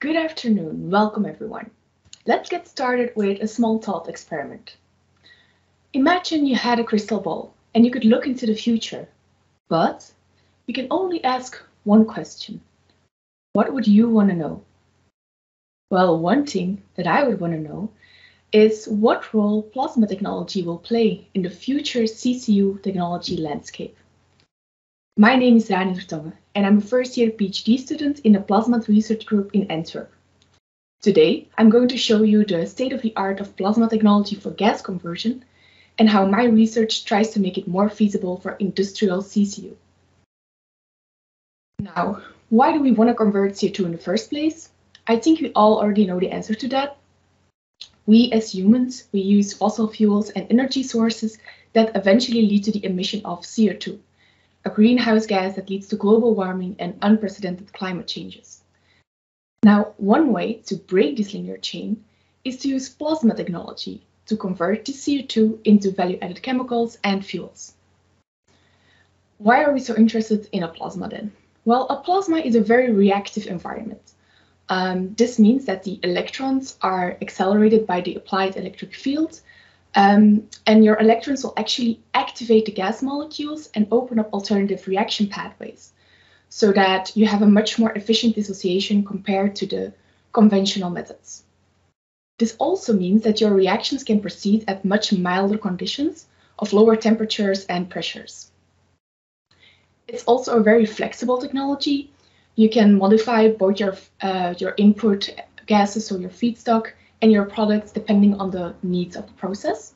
Good afternoon. Welcome, everyone. Let's get started with a small thought experiment. Imagine you had a crystal ball and you could look into the future, but you can only ask one question. What would you want to know? Well, one thing that I would want to know is what role plasma technology will play in the future CCU technology landscape. My name is Rani Vertongen, and I'm a first year PhD student in the Plasmant Research Group in Antwerp. Today, I'm going to show you the state of the art of plasma technology for gas conversion and how my research tries to make it more feasible for industrial CCU. Now, why do we want to convert CO2 in the first place? I think we all already know the answer to that. We as humans, we use fossil fuels and energy sources that eventually lead to the emission of CO2 a greenhouse gas that leads to global warming and unprecedented climate changes. Now, one way to break this linear chain is to use plasma technology to convert the CO2 into value-added chemicals and fuels. Why are we so interested in a plasma then? Well, a plasma is a very reactive environment. Um, this means that the electrons are accelerated by the applied electric field um, and your electrons will actually activate the gas molecules and open up alternative reaction pathways so that you have a much more efficient dissociation compared to the conventional methods. This also means that your reactions can proceed at much milder conditions of lower temperatures and pressures. It's also a very flexible technology. You can modify both your, uh, your input gases, so your feedstock, and your products depending on the needs of the process.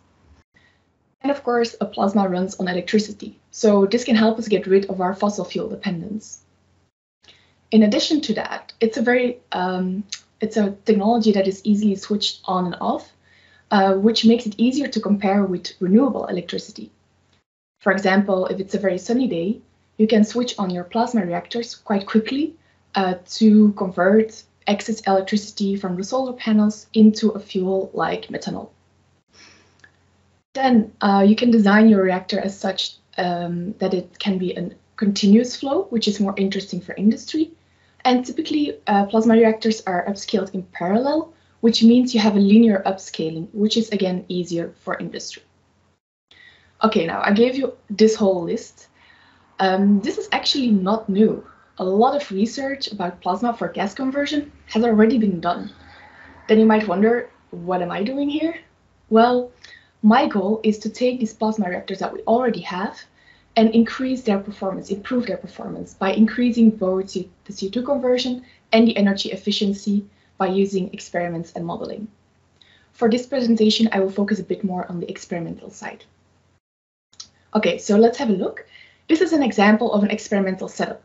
And of course, a plasma runs on electricity, so this can help us get rid of our fossil fuel dependence. In addition to that, it's a very um, it's a technology that is easily switched on and off, uh, which makes it easier to compare with renewable electricity. For example, if it's a very sunny day, you can switch on your plasma reactors quite quickly uh, to convert excess electricity from the solar panels into a fuel like methanol. Then uh, you can design your reactor as such um, that it can be a continuous flow, which is more interesting for industry. And typically, uh, plasma reactors are upscaled in parallel, which means you have a linear upscaling, which is again easier for industry. Okay, now I gave you this whole list. Um, this is actually not new a lot of research about plasma for gas conversion has already been done. Then you might wonder, what am I doing here? Well, my goal is to take these plasma reactors that we already have and increase their performance, improve their performance by increasing both the CO2 conversion and the energy efficiency by using experiments and modeling. For this presentation, I will focus a bit more on the experimental side. Okay, so let's have a look. This is an example of an experimental setup.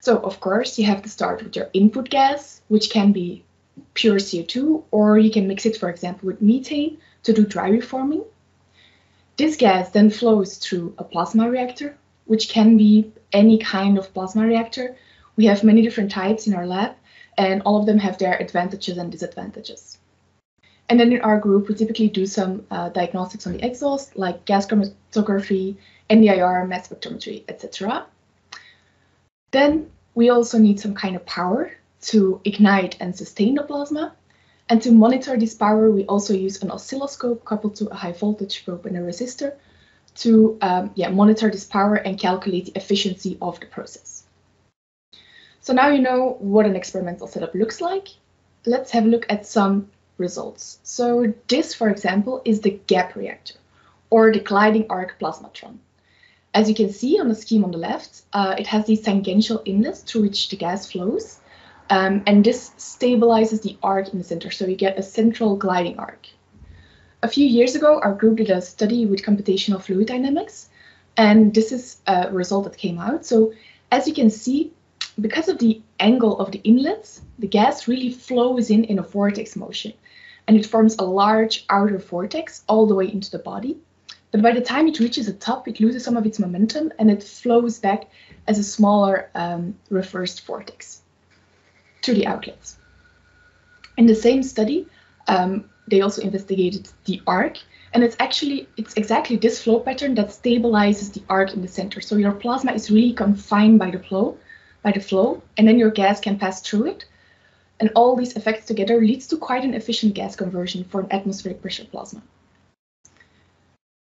So of course you have to start with your input gas, which can be pure CO2, or you can mix it, for example, with methane to do dry reforming. This gas then flows through a plasma reactor, which can be any kind of plasma reactor. We have many different types in our lab, and all of them have their advantages and disadvantages. And then in our group, we typically do some uh, diagnostics on the exhaust, like gas chromatography, NDIR, mass spectrometry, etc. Then we also need some kind of power to ignite and sustain the plasma. And to monitor this power, we also use an oscilloscope coupled to a high voltage probe and a resistor to um, yeah, monitor this power and calculate the efficiency of the process. So now you know what an experimental setup looks like. Let's have a look at some results. So this, for example, is the GAP reactor, or the gliding arc plasmatron. As you can see on the scheme on the left, uh, it has these tangential inlets through which the gas flows. Um, and this stabilizes the arc in the center, so you get a central gliding arc. A few years ago, our group did a study with computational fluid dynamics, and this is a result that came out. So as you can see, because of the angle of the inlets, the gas really flows in in a vortex motion, and it forms a large outer vortex all the way into the body. But by the time it reaches the top, it loses some of its momentum and it flows back as a smaller um, reversed vortex to the outlets. In the same study, um, they also investigated the arc, and it's actually it's exactly this flow pattern that stabilizes the arc in the center. So your plasma is really confined by the flow, by the flow, and then your gas can pass through it. And all these effects together leads to quite an efficient gas conversion for an atmospheric pressure plasma.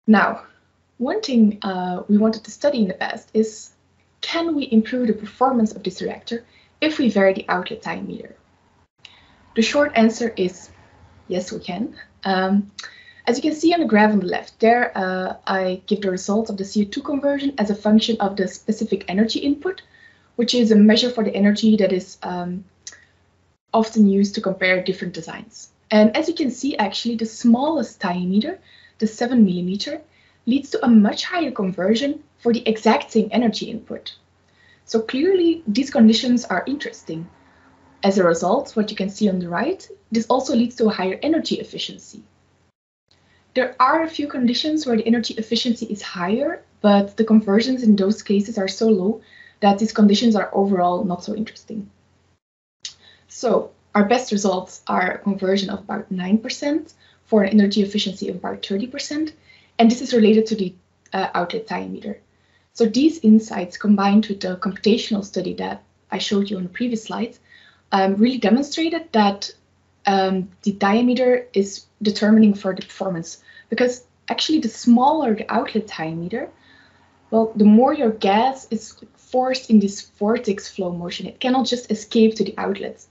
Now, one thing uh, we wanted to study in the past is can we improve the performance of this reactor if we vary the outlet diameter? The short answer is yes, we can. Um, as you can see on the graph on the left, there uh, I give the results of the CO2 conversion as a function of the specific energy input, which is a measure for the energy that is um, often used to compare different designs. And as you can see, actually, the smallest diameter, the 7 millimeter, leads to a much higher conversion for the exact same energy input. So clearly, these conditions are interesting. As a result, what you can see on the right, this also leads to a higher energy efficiency. There are a few conditions where the energy efficiency is higher, but the conversions in those cases are so low that these conditions are overall not so interesting. So our best results are a conversion of about 9% for an energy efficiency of about 30%, and this is related to the uh, outlet diameter. So these insights combined with the computational study that I showed you on the previous slides um, really demonstrated that um, the diameter is determining for the performance because actually the smaller the outlet diameter, well, the more your gas is forced in this vortex flow motion. It cannot just escape to the outlets.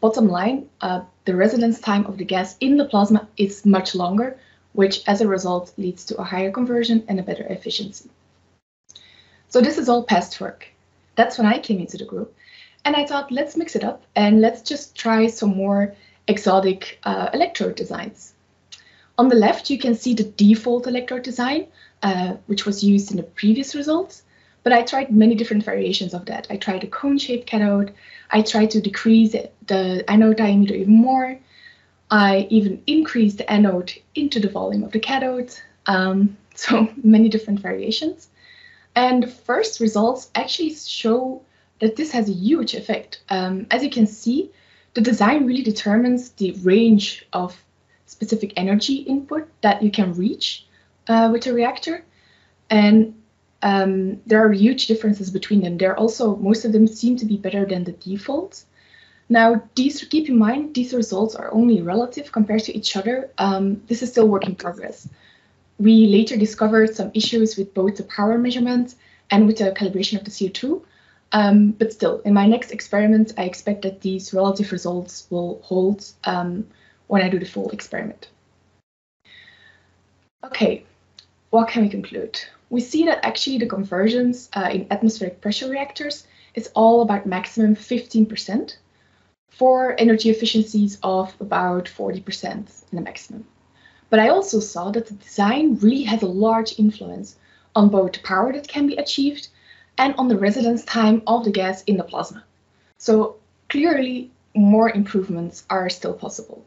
Bottom line, uh, the residence time of the gas in the plasma is much longer, which as a result leads to a higher conversion and a better efficiency. So this is all past work. That's when I came into the group. And I thought, let's mix it up and let's just try some more exotic uh, electrode designs. On the left, you can see the default electrode design, uh, which was used in the previous results. But I tried many different variations of that. I tried a cone-shaped cathode. I tried to decrease the anode diameter even more. I even increased the anode into the volume of the cathode. Um, so many different variations. And the first results actually show that this has a huge effect. Um, as you can see, the design really determines the range of specific energy input that you can reach uh, with a reactor. And um, there are huge differences between them. There also, most of them seem to be better than the defaults. Now, these keep in mind, these results are only relative compared to each other. Um, this is still work in progress. We later discovered some issues with both the power measurement and with the calibration of the CO2. Um, but still, in my next experiment, I expect that these relative results will hold um, when I do the full experiment. Okay, what can we conclude? We see that actually the conversions uh, in atmospheric pressure reactors is all about maximum 15% for energy efficiencies of about 40% in the maximum. But I also saw that the design really has a large influence on both the power that can be achieved and on the residence time of the gas in the plasma. So clearly more improvements are still possible.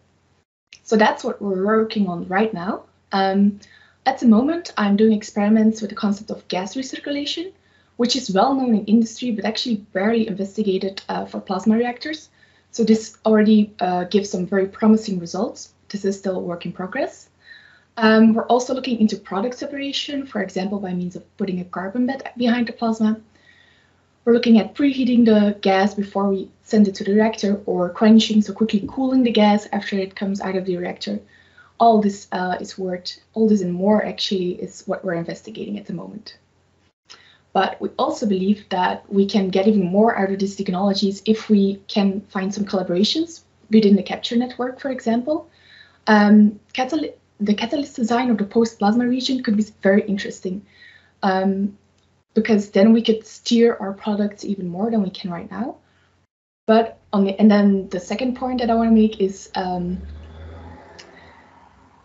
So that's what we're working on right now. Um, at the moment, I'm doing experiments with the concept of gas recirculation, which is well known in industry, but actually barely investigated uh, for plasma reactors. So this already uh, gives some very promising results. This is still a work in progress. Um, we're also looking into product separation, for example, by means of putting a carbon bed behind the plasma. We're looking at preheating the gas before we send it to the reactor or quenching, so quickly cooling the gas after it comes out of the reactor all this uh, is worth, all this and more actually is what we're investigating at the moment. But we also believe that we can get even more out of these technologies if we can find some collaborations within the capture network, for example. Um, catal the catalyst design of the post-plasma region could be very interesting um, because then we could steer our products even more than we can right now. But on the and then the second point that I want to make is um,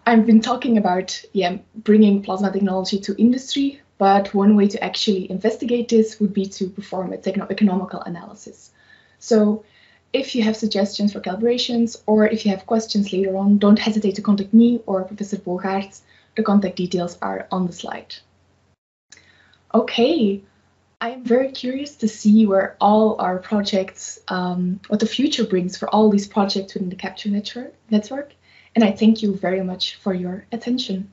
I've been talking about yeah bringing plasma technology to industry, but one way to actually investigate this would be to perform a techno-economical analysis. So if you have suggestions for calibrations or if you have questions later on, don't hesitate to contact me or Professor Bogaerts. The contact details are on the slide. Okay, I am very curious to see where all our projects, um, what the future brings for all these projects within the Capture network. network and I thank you very much for your attention.